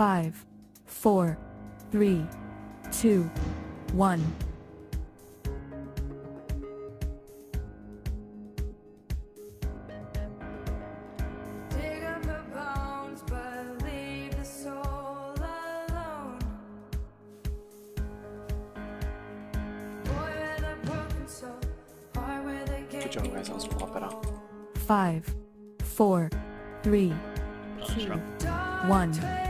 Five, four, three, two, one. Dig up her bones, but leave the soul alone. Boy with a broken soul, heart with a Good job, guys. That was a lot better. Five, four, three, two, one.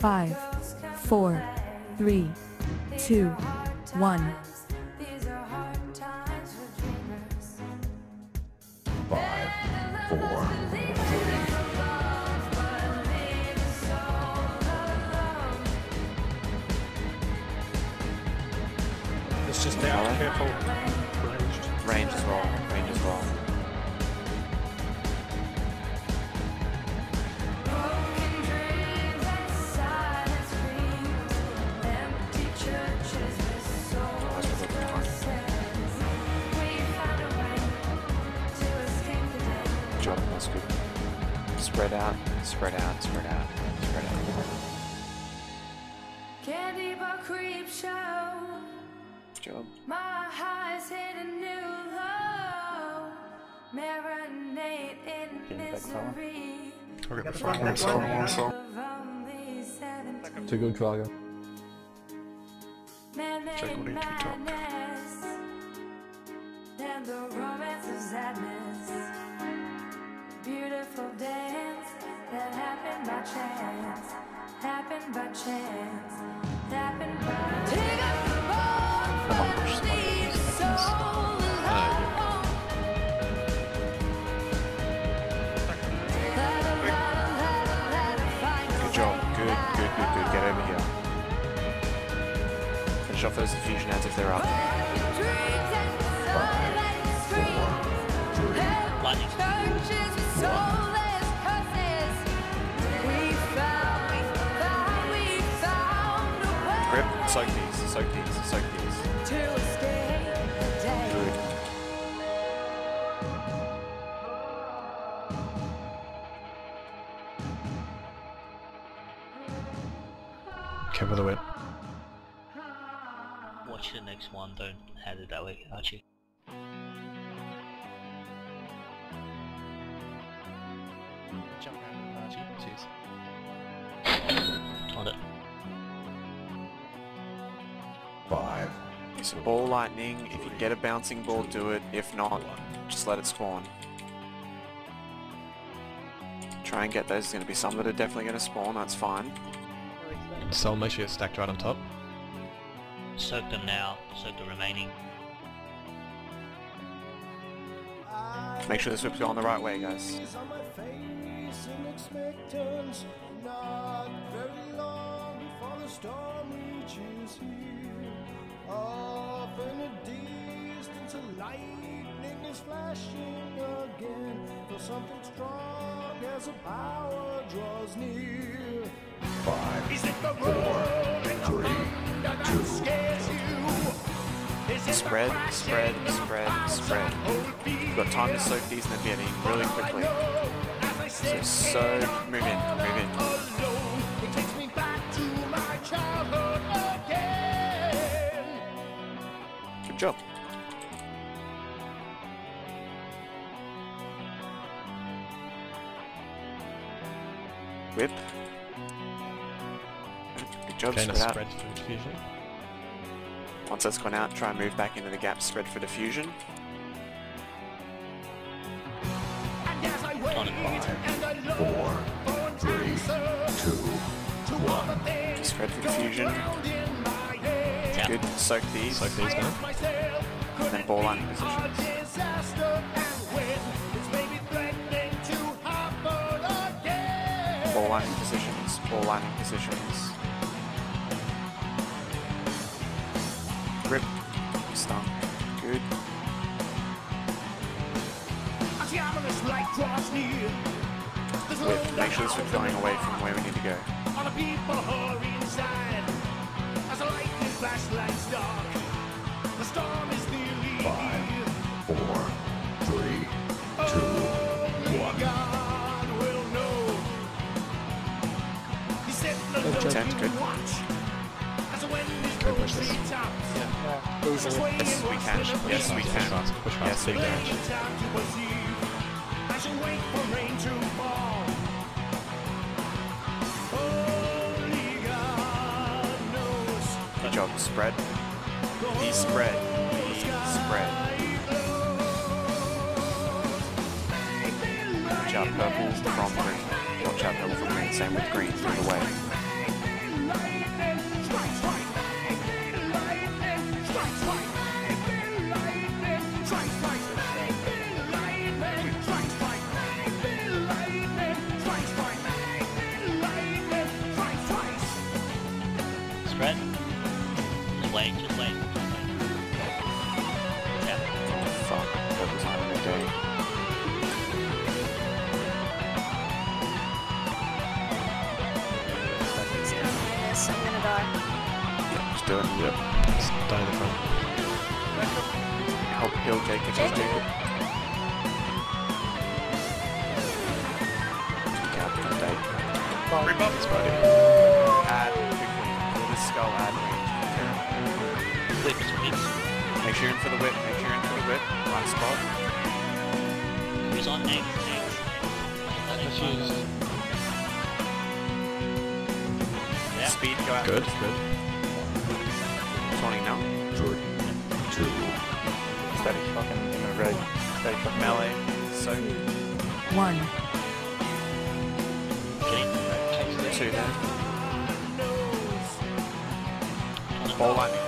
Five, ghosts come four, to play. three, These two, are hard one. times, These are hard times for dreamers. Five, four, It's just out, careful. Ranged. Range as well. Range as well. Day. Good job. That's good. Spread out. Spread out. Spread out. Spread out. Candy bar creep show. Job. My highs hit a new low. Marinate in misery. Okay, Got the fine. front one song, one song. Of only 17. To go Traga. Man-made Check what he tweet up. madness and the romance of sadness. Beautiful dance that happened by chance, happened by chance, happened by. Dig oh, up the bones, Come on, push but leave the soul alone. Let her run, let her, let her find a Good job. Good. Good. Good. Good. Get over here. Finish off those diffusion ads if they're up. Dreams Soak these. Soak these. Soak these. to escape the day. Good. Cover the whip. Watch the next one, don't head it that way, Archie. So ball lightning. If you get a bouncing ball, do it. If not, just let it spawn. Try and get those. There's going to be some that are definitely going to spawn. That's fine. Soul, make sure you're stacked right on top. Soak them now, soak the remaining. Make sure this whip's going the right way, guys. on my face in expectance. Not very long before the storm reaches here. Off in the distance, a lightning is flashing again. For something strong as a power draws near. Five, four, three, two, Spread, spread, spread, spread. You've got time to soak these in the beginning really quickly. So soak, move in, move in. Whip. Good job, Okay, now spread out. spread for diffusion. Once that's gone out, try and move back into the gap, spread for diffusion. And as I wait Tony. and I look four, for an three, answer two, to all the things Spread for diffusion. round in my head. Tap. Good. Soak these. Soak these now. Myself, could Then ball be line Good. As the ominous light draws near, there's Whip. no Make sure this doubt is going away from where we need to go. All the people hurry inside as the lightning flashlights dark. The storm is nearly Five. here. four, three, two, oh, He said the Tent, good. watch as the wind is Can we push blowing this? tops. Yes, we can. Yes, we Push can. fast, push fast, Yes, we can. damage. Time to perceive. I shall wait for rain to fall. Only God knows. Good job. Spread. Be spread. Be spread. Watch out purple from green. Watch out purple from green. Same with green through the way. Do it. Yep. Just down in the front. Help heal Jake if he's doing it. Get out the buddy. Add quickly. Pull this skull add range. Whips, whips. Make sure you're in for the whip. Make sure you're in for the whip. Right spot. Who's on eggs? Eggs. Diffused. Yeah. Speed, go out. Good, good. Steady fucking in the red. Steady fucking Melee. So, One. Okay. two there. Ball lightning.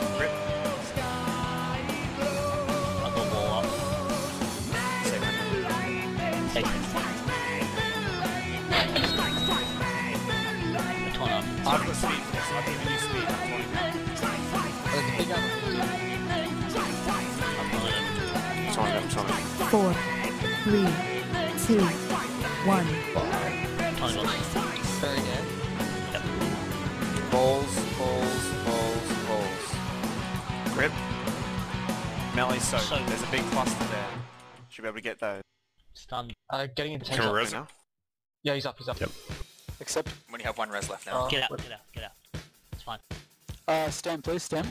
Four. Three. Two. One. five, Tony goes. Balls, balls, balls, balls. Grip. Melee soak. Soak. There's a big cluster there. Should be able to get those. Stun. Uh, getting into Can we res Yeah, he's up, he's up. Yep. Except, When you have one res left now. uh, Get out, get out, get out. It's fine. uh, stem, please, stem.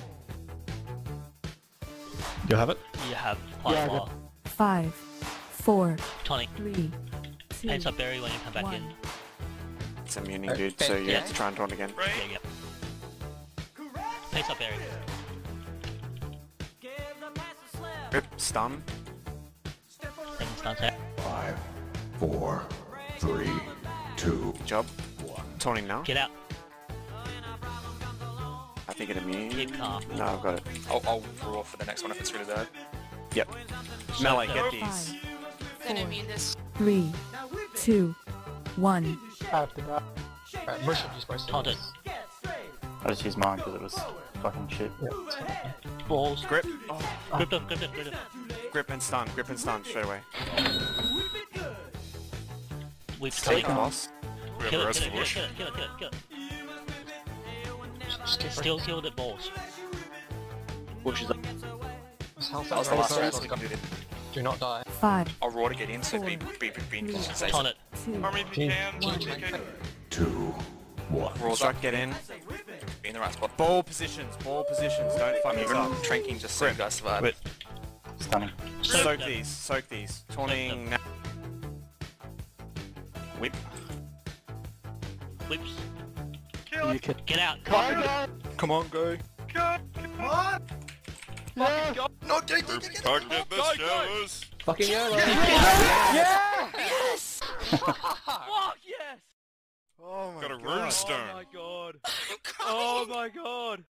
You have it? You have quite Yeah, I a. Five. Four. Tony, Three. Two. paints up berry when you come back in. It's a muning Uh, dude, so you yeah. have to try and draw it again. Yeah, yeah. Paints up berry. Grip. Stun. Second stun's out. five, four, three, two, Good job. one. 20 now. Get out. I think it immune. Keep calm. No, I've got it. I'll, I'll draw for the next one if it's really bad. Yep. Melee, Soak get these. Five. Four. Three. Two. One. I have to die. Alright, Bush should use my it. I just used mine because it was fucking shit. Balls. Grip. Oh, Grip them, grip them, grip them. grip and stun. Grip and stun straight away. Whip Take Tony. boss. Kill it, kill it, kill it, kill it, kill it, kill it, kill it. Skip Still killed at balls. Pushes up. His health That was the is last round, low. so we can do not die. Five, Aurora get in, so Four. be, be, be, be in position. Say Ton it. two, Army if you can. One. TK. Two. One. Aurora strike, get in. Be in the right spot. Ball positions, ball positions, don't fuck I'm this even up. tranking just so you guys survive. Wait. Stunning. Soak Soak these, soak these. Taunting now. Whip. Whips. Kill You can. Get out. Come on, go. Come on! Fucking go! No, get, get, get, Go, go, go! Fucking yellow. Yes! Fuck yes! Oh my Got a god. runestone. Oh my god. Oh my god.